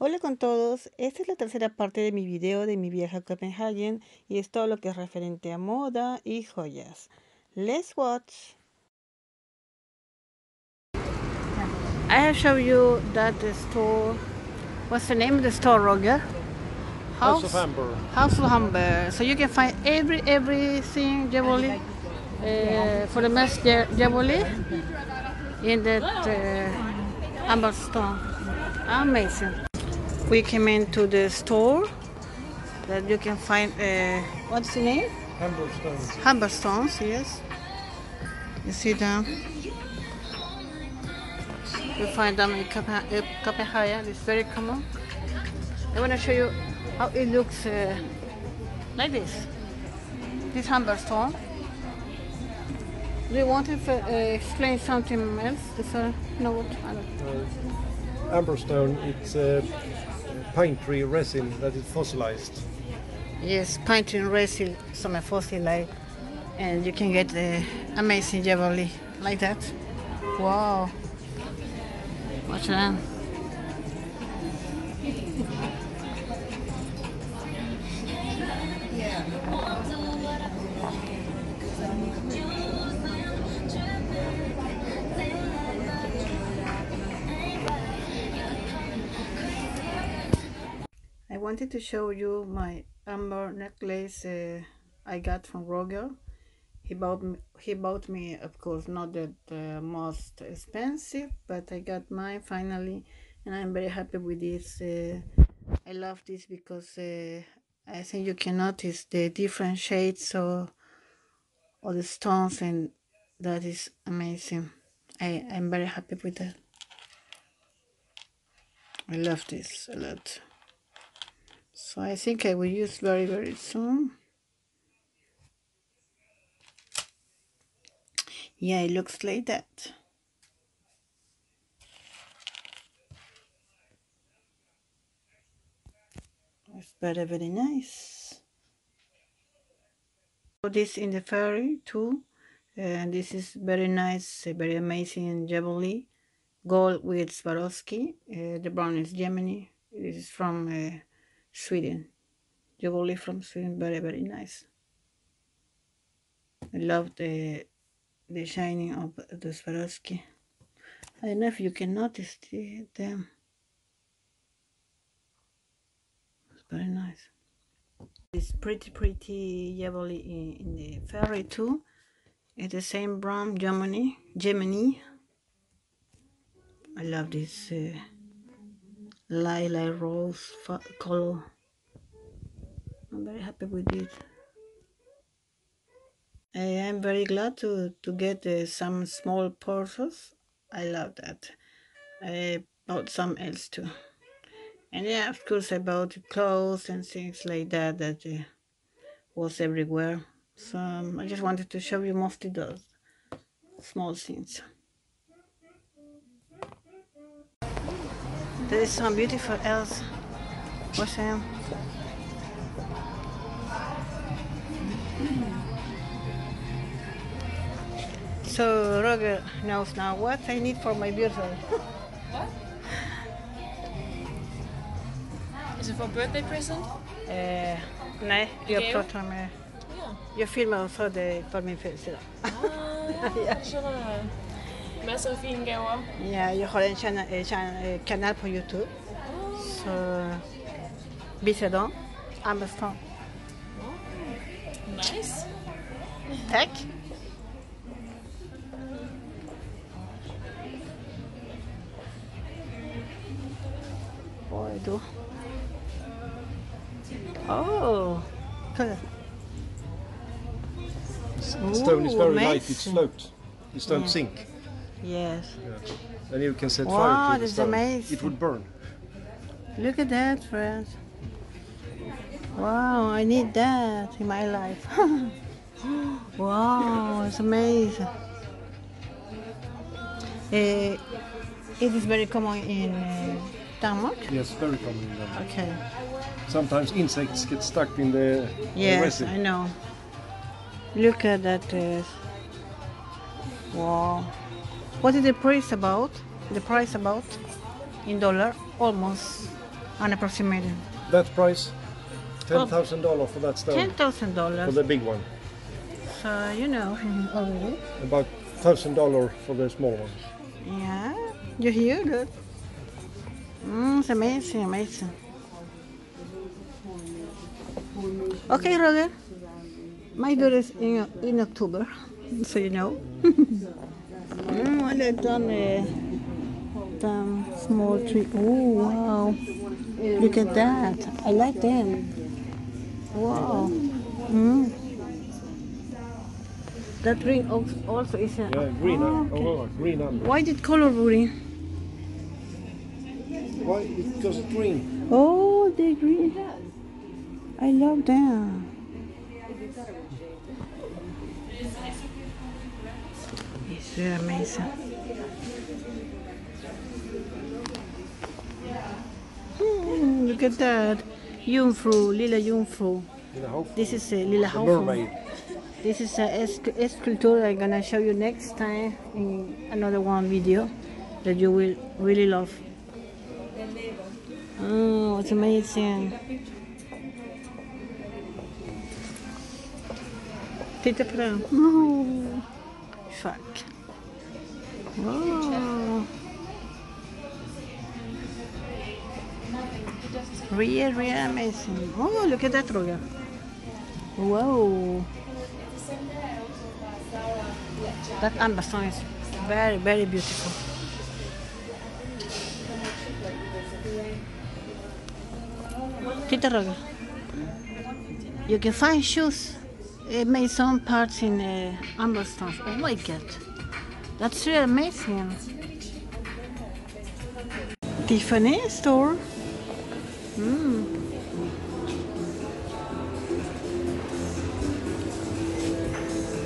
Hola con todos, esta es la tercera parte de mi video de mi viaje a Copenhagen y es todo lo que es referente a moda y joyas. Let's watch! I have shown you that the store, what's the name of the store Roger? House of Hamburg. House of Hamburg. So you can find every everything jewelry uh, for the mass je- jewelry in that uh, Amber store. Amazing. We came into the store that you can find. Uh, what's the name? Hamburg stones. Hammer stones. Yes. You see them. You find them in uh, Copenhagen. It's very common. I want to show you how it looks uh, like this. This hammer stone. Do you want to uh, explain something else? This, uh, no, what? Don't. Uh, it's uh, pine tree resin that is fossilized. Yes, pine tree resin some fossilized, and you can get the amazing jewelry like that. Wow. Watch that. I wanted to show you my amber necklace uh, I got from Roger. He bought me, he bought me, of course, not the, the most expensive, but I got mine finally, and I'm very happy with this. Uh, I love this because uh, I think you can notice the different shades of, of the stones, and that is amazing. I I'm very happy with that. I love this a lot. So I think I will use very very soon. Yeah, it looks like that. It's very very nice. This in the ferry too, and this is very nice, very amazing jewelry. Gold with Swarovski. Uh, the brown is Gemini. This is from uh, Sweden. Jewelry from Sweden, very very nice. I love the the shining of the Swarovski. I don't know if you can notice the, them. It's very nice. It's pretty pretty jewelry in, in the ferry too. It's the same brown Gemini. Gemini. I love this uh, lilac rose color. I'm very happy with it. I am very glad to, to get uh, some small purses. I love that. I bought some else too. And yeah, of course, I bought clothes and things like that that uh, was everywhere. So um, I just wanted to show you mostly those small things. There is some beautiful else. What's that? So Roger knows now what I need for my birthday. what? Is it for birthday present? Eh, nej, jag Okej. pratar med... Ja. Jag filmar och sa det för min födelsedag. Ah, jag känner det här. Med så fin gåva. Ja, jag har en chana- eh, chana- eh, kanal på Youtube. Bisedon. Ambaston. Nice. Tack. Vad är? Oh, kolla. The stone is Ooh, very light, it's amazing. float. It don't sink. Yes. And you can set Wow, fire to the that's stone. amazing. It would burn. Look at that, friends. Wow, I need that in my life. wow, it's amazing. Eh, it is very common in uh, Denmark. Yes, very common in them. Okay. Sometimes insects get stuck in the, the Yes, resin. I know. Look at that. Uh, wow. What is the price about? The price about in dollar? Almost Unapproximated. That price, ten thousand dollar for that Ten Ten thousand dollars for the big one. So you know already. About thousand dollar for the small ones. Yeah, you hear that? Mm, it's amazing, amazing. Okay, Roger. My birthday is in, in October, so you know. mm, and I've done a done small tree. Oh, wow. Look at that. I like them. Wow. Mm. That green also is a... Yeah, green. Oh, uh, okay. oh, green under. Why did color green? Why? Because it's green. Oh, the green. I love them. Really amazing. Hmm, look at that. Jungfru, lila Jungfru. This is uh, a lila mermaid. This is uh, a sc- sculpture I'm gonna show you next time in another one video that you will really love. Oh, it's amazing. Titta på den. Oh, fuck. Wow. Real, real amazing. Oh, look at that, Roger. Whoa. That amber is very, very beautiful. You can find shoes uh, made some parts in uh, amber stones. Oh my god. That's really amazing. Tiffany store. Mm.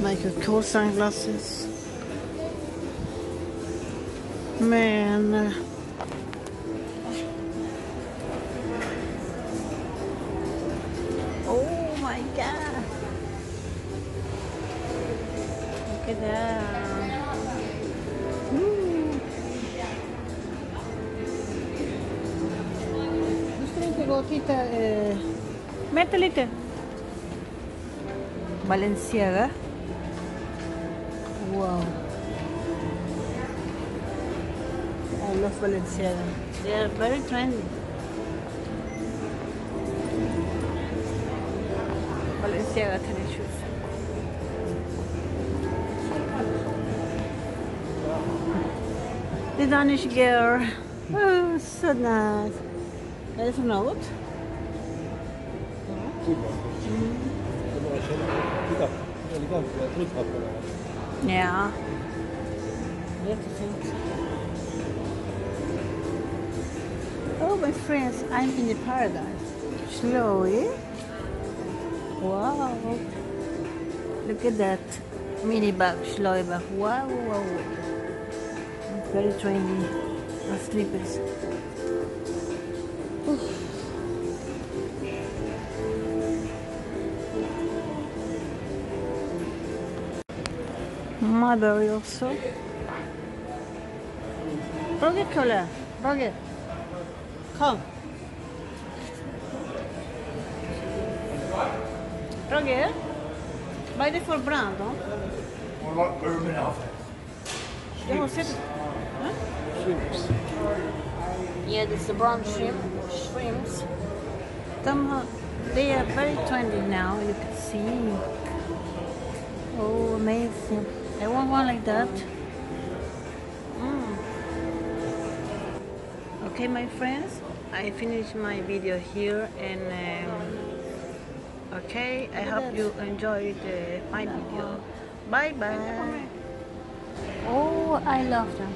Michael Kors sunglasses. Men... eh, Oh my god! Look at that! Ska vi inte gå och titta... Eh... Vänta lite! Balenciaga. Wow. I love Balenciaga. They are very trendy. Balenciaga tennis shoes. The Danish girl. Oh, so nice. Ja. Oh my friends, I'm in the paradise. Slowly. Wow. Look at that mini bag, Slowly bag. Wow, wow, wow. Very trendy. And uh, slippers. Mulberry also. Roger kolla. Roger. Kom. Roger. Vad är det för brand då? Jag har sett... Huh? Shrimps. Yeah, this is a brown shrimp. Shrimps. De har, uh, they are very trendy now, you can see. Oh, amazing. I want one like that. Mm. Okay, my friends, I finished my video here and um, okay, I hope you enjoyed uh, my video. Bye bye. Oh, I love them.